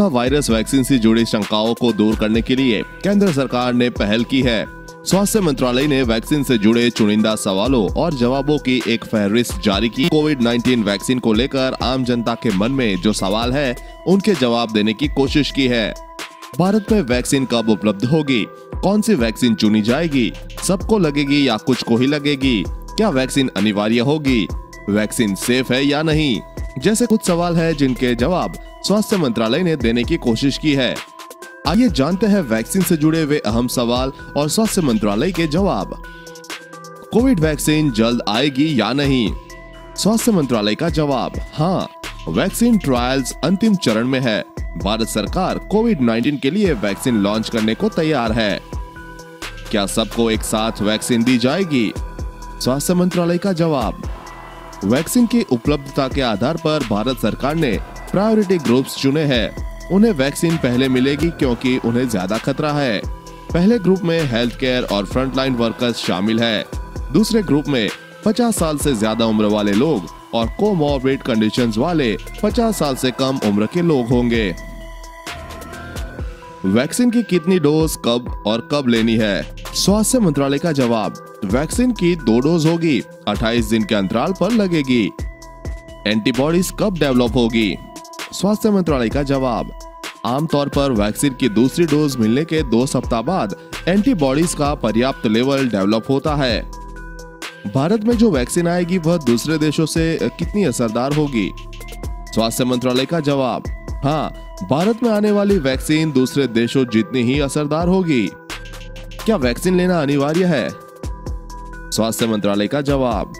Corona virus vaccine से जुड़ी शंकाओं को दूर करने के लिए केंद्र सरकार ने पहल की है। स्वास्थ्य मंत्रालय ने वैक्सीन से जुड़े चुनिंदा सवालों और जवाबों की एक फहरिस्त जारी की। कोविड 19 वैक्सीन को लेकर आम जनता के मन में जो सवाल है, उनके जवाब देने की कोशिश की है। भारत में वैक्सीन कब उपलब्ध होगी? कौन सी वैक्सीन चुनी जाएगी? सबको लगेगी या कुछ को ही लगेगी? क्या वैक्सीन अनिवार्य होगी? वैक्सीन सेफ़ है या नहीं? जैसे कुछ सवाल है जिनके जवाब स्वास्थ्य मंत्रालय ने देने की कोशिश की है। आइए जानते हैं वैक्सीन से जुड़े हुए अहम सवाल और स्वास्थ्य मंत्रालय के जवाब। कोविड वैक्सीन जल्द आएगी या नहीं? स्वास्थ्य मंत्रालय का जवाब हाँ वैक्सीन ट्रायल्स अंतिम चरण में है। भारत सरकार कोविड 19 के लिए वैक्सीन लॉन्च करने को तैयार है। क्या सबको एक साथ वैक्सीन दी जाएगी? स्वास्थ्य मंत्रालय का जवाब, वैक्सीन की उपलब्धता के आधार पर भारत सरकार ने प्रायोरिटी ग्रुप्स चुने हैं। उन्हें वैक्सीन पहले मिलेगी क्योंकि उन्हें ज़्यादा खतरा है। पहले ग्रुप में हेल्थ केयर और फ्रंटलाइन वर्कर्स शामिल है। दूसरे ग्रुप में 50 साल से ज़्यादा उम्र वाले लोग और कोमोर्बिड कंडीशंस वाले 50 साल से कम उम्र के लोग होंगे। वैक्सीन की कितनी डोज कब और कब लेनी है? स्वास्थ्य मंत्रालय का जवाब, वैक्सीन की दो डोज होगी 28 दिन के अंतराल पर लगेगी। एंटीबॉडीज कब डेवलप होगी? स्वास्थ्य मंत्रालय का जवाब। आमतौर पर वैक्सीन की दूसरी डोज मिलने के दो सप्ताह बाद एंटीबॉडीज का पर्याप्त लेवल डेवलप होता है। भारत में जो वैक्सीन आएगी, वह दूसरे देशों से कितनी असरदार होगी? स्वास्थ्य मंत्रालय का जवाब हाँ भारत में आने वाली वैक्सीन दूसरे देशों जितनी ही असरदार होगी। क्या वैक्सीन लेना अनिवार्य है? स्वास्थ्य मंत्रालय का जवाब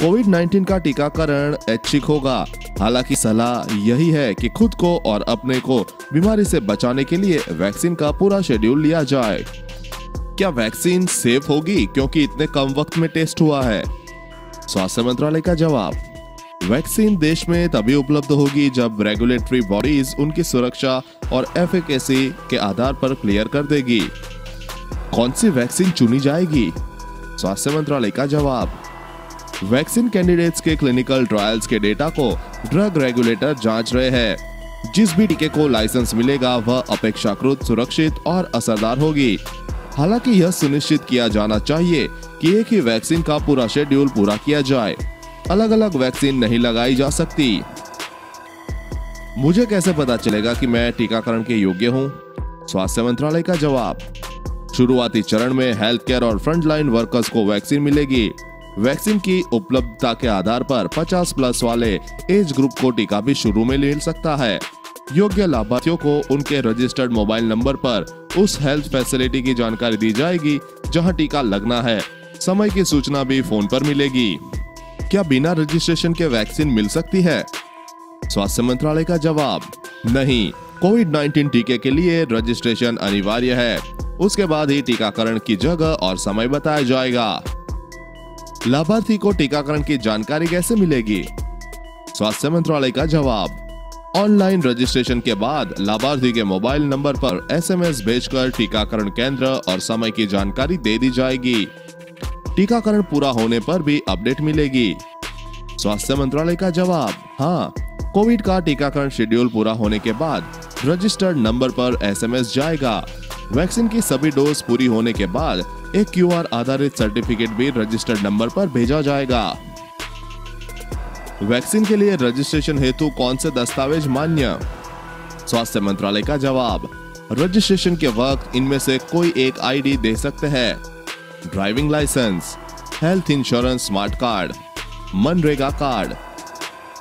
कोविड 19 का टीकाकरण ऐच्छिक होगा। हालाँकि सलाह यही है कि खुद को और अपने को बीमारी से बचाने के लिए वैक्सीन का पूरा शेड्यूल लिया जाए। क्या वैक्सीन सेफ़ होगी क्योंकि इतने कम वक्त में टेस्ट हुआ है? स्वास्थ्य मंत्रालय का जवाब, वैक्सीन देश में तभी उपलब्ध होगी जब रेगुलेटरी बॉडीज उनकी सुरक्षा और एफिकेसी के आधार पर क्लियर कर देगी। कौन सी वैक्सीन चुनी जाएगी? स्वास्थ्य मंत्रालय का जवाब वैक्सीन कैंडिडेट्स के क्लिनिकल ट्रायल्स के डेटा को ड्रग रेगुलेटर जाँच रहे हैं। जिस भी टीके को लाइसेंस मिलेगा, वह अपेक्षाकृत सुरक्षित और असरदार होगी। हालाँकि यह सुनिश्चित किया जाना चाहिए कि एक ही वैक्सीन का पूरा शेड्यूल पूरा किया जाए। अलग अलग वैक्सीन नहीं लगाई जा सकती। मुझे कैसे पता चलेगा कि मैं टीकाकरण के योग्य हूँ? स्वास्थ्य मंत्रालय का जवाब। शुरुआती चरण में हेल्थ केयर और फ्रंटलाइन वर्कर्स को वैक्सीन मिलेगी। वैक्सीन की उपलब्धता के आधार पर 50 प्लस वाले एज ग्रुप को टीका भी शुरू में ले सकता है। योग्य लाभार्थियों को उनके रजिस्टर्ड मोबाइल नंबर पर उस हेल्थ फैसिलिटी की जानकारी दी जाएगी जहाँ टीका लगना है। समय की सूचना भी फ़ोन पर मिलेगी। क्या बिना रजिस्ट्रेशन के वैक्सीन मिल सकती है? स्वास्थ्य मंत्रालय का जवाब, नहीं। कोविड 19 टीके के लिए रजिस्ट्रेशन अनिवार्य है। उसके बाद ही टीकाकरण की जगह और समय बताया जाएगा। लाभार्थी को टीकाकरण की जानकारी कैसे मिलेगी? स्वास्थ्य मंत्रालय का जवाब। ऑनलाइन रजिस्ट्रेशन के बाद लाभार्थी के मोबाइल नंबर पर एसएमएस भेजकर टीकाकरण केंद्र और समय की जानकारी दे दी जाएगी। टीकाकरण पूरा होने पर भी अपडेट मिलेगी। स्वास्थ्य मंत्रालय का जवाब हाँ कोविड का टीकाकरण शेड्यूल पूरा होने के बाद रजिस्टर्ड नंबर पर एसएमएस जाएगा। वैक्सीन की सभी डोज पूरी होने के बाद एक क्यूआर आधारित सर्टिफिकेट भी रजिस्टर्ड नंबर पर भेजा जाएगा। वैक्सीन के लिए रजिस्ट्रेशन हेतु कौन से दस्तावेज़ मान्य? स्वास्थ्य मंत्रालय का जवाब, रजिस्ट्रेशन के वक्त इनमें से कोई एक आईडी दे सकते हैं। Driving licence, health insurance smart card, MNREGA card,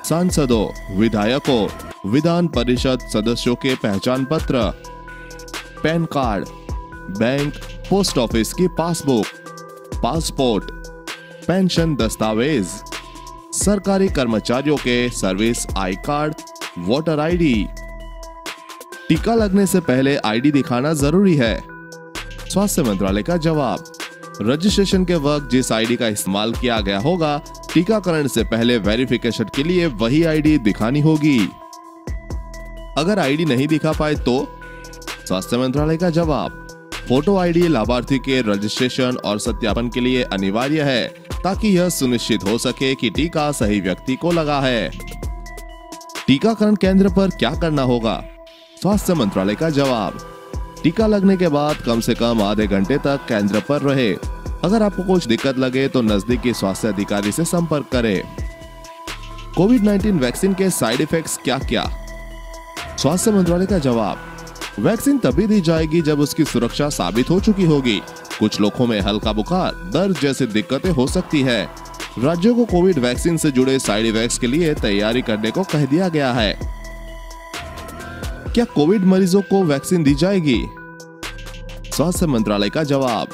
सांसदों, विधायकों, विधान परिषद सदस्यों के पहचान पत्र PAN card, bank, post office की पासबुक, पासपोर्ट, पेंशन दस्तावेज़, सरकारी कर्मचारियों के service I card, voter ID टीका लगने से पहले आईडी दिखाना ज़रूरी है। स्वास्थ्य मंत्रालय का जवाब, रजिस्ट्रेशन के वक्त जिस आईडी का इस्तेमाल किया गया होगा, टीकाकरण से पहले वेरिफिकेशन के लिए वही आईडी दिखानी होगी। अगर आईडी नहीं दिखा पाए तो स्वास्थ्य मंत्रालय का जवाब। फ़ोटो आईडी लाभार्थी के रजिस्ट्रेशन और सत्यापन के लिए अनिवार्य है, ताकि यह सुनिश्चित हो सके कि टीका सही व्यक्ति को लगा है। टीकाकरण केंद्र पर क्या करना होगा? स्वास्थ्य मंत्रालय का जवाब। टीका लगने के बाद कम से कम आधे घंटे तक केंद्र पर रहे। अगर आपको कुछ दिक्कत लगे तो नजदीकी स्वास्थ्य अधिकारी से संपर्क करें। कोविड 19 वैक्सीन के साइड इफेक्ट्स क्या क्या स्वास्थ्य मंत्रालय का जवाब। वैक्सीन तभी दी जाएगी जब उसकी सुरक्षा साबित हो चुकी होगी। कुछ लोगों में हल्का बुखार, दर्द जैसी दिक्कतें हो सकती है। राज्यों को कोविड वैक्सीन से जुड़े साइड इफेक्ट्स के लिए तैयारी करने को कह दिया गया है। क्या कोविड मरीजों को वैक्सीन दी जाएगी? स्वास्थ्य मंत्रालय का जवाब,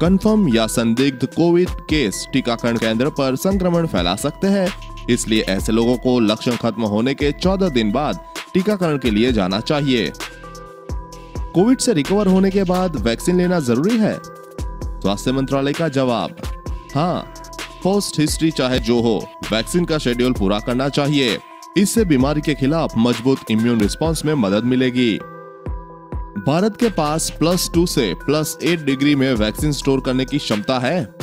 कंफर्म या संदिग्ध कोविड केस टीकाकरण केंद्र पर संक्रमण फैला सकते हैं। इसलिए ऐसे लोगों को लक्षण खत्म होने के 14 दिन बाद टीकाकरण के लिए जाना चाहिए। कोविड से रिकवर होने के बाद वैक्सीन लेना ज़रूरी है? स्वास्थ्य मंत्रालय का जवाब हाँ पोस्ट हिस्ट्री चाहे जो हो, वैक्सीन का शेड्यूल पूरा करना चाहिए। इससे बीमारी के खिलाफ मज़बूत इम्यून रिस्पांस में मदद मिलेगी। भारत के पास प्लस टू से प्लस एट डिग्री में वैक्सीन स्टोर करने की क्षमता है?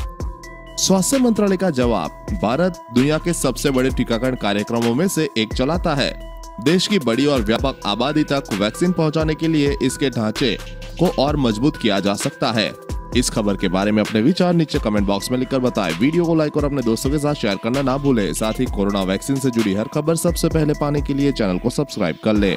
स्वास्थ्य मंत्रालय का जवाब, भारत दुनिया के सबसे बड़े टीकाकरण कार्यक्रमों में से एक चलाता है। देश की बड़ी और व्यापक आबादी तक वैक्सीन पहुँचाने के लिए इसके ढांचे को और मज़बूत किया जा सकता है। इस खबर के बारे में अपने विचार नीचे कमेंट बॉक्स में लिखकर बताएँ। वीडियो को लाइक और अपने दोस्तों के साथ शेयर करना ना भूलें। साथ ही कोरोना वैक्सीन से जुड़ी हर खबर सबसे पहले पाने के लिए चैनल को सब्सक्राइब कर ले।